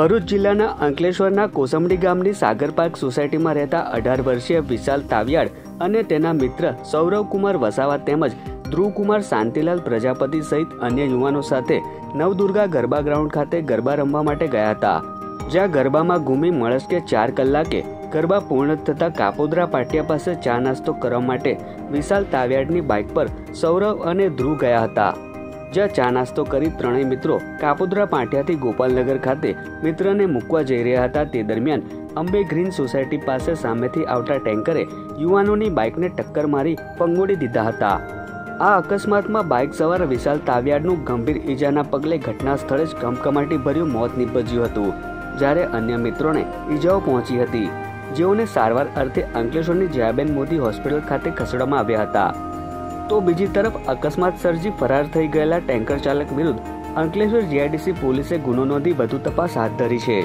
ભરૂચ જિલ્લાના અંકલેશ્વરના કોસંબડી ગામની સાગર પાર્ક સોસાયટીમાં રહેતા અઢાર વર્ષીય વિશાલ તાવિયાડ અને તેના મિત્ર સૌરવ કુમાર વસાવા તેમજ ધ્રુવકુમાર શાંતિલાલ પ્રજાપતિ સહિત અન્ય યુવાનો સાથે નવદુર્ગા ગરબા ગ્રાઉન્ડ ખાતે ગરબા રમવા માટે ગયા હતા. જ્યાં ગરબામાં ઘૂમી મળસ્કે ચાર કલાકે ગરબા પૂર્ણ થતા કાપોદરા પાટિયા પાસે ચા નાસ્તો કરવા માટે વિશાલ તાવિયાડની બાઇક પર સૌરવ અને ધ્રુવ ગયા હતા. જ્યાં ચા નાસ્તો કરી ત્રણેય મિત્રો કાપોદ્રા પાટિયાથી ગોપાલનગર ખાતે મિત્રને મૂકવા જઈ રહ્યા હતા. તે દરમિયાન અંબે ગ્રીન સોસાયટી પાસે સામેથી આવતા ટેન્કરે યુવાનોની બાઇકને ટક્કર મારી પંગોડી દીધા હતા. આ અકસ્માતમાં બાઇક સવાર વિશાલ તાવિયાડનું ગંભીર ઈજાના પગલે ઘટના સ્થળે જ કમકમાટી ભર્યું મોત નીપજ્યું હતું. જ્યારે અન્ય મિત્રોને ઈજાઓ પહોંચી હતી. જેઓને સારવાર અર્થે અંકલેશ્વરની જયાબેન મોદી હોસ્પિટલ ખાતે ખસેડવામાં આવ્યા હતા. તો બીજી તરફ અકસ્માત સર્જી ફરાર થઈ ગયેલા ટેન્કર ચાલક વિરુદ્ધ અંકલેશ્વર જીઆઈડીસી પોલીસે ગુનો નોંધી વધુ તપાસ હાથ ધરી છે.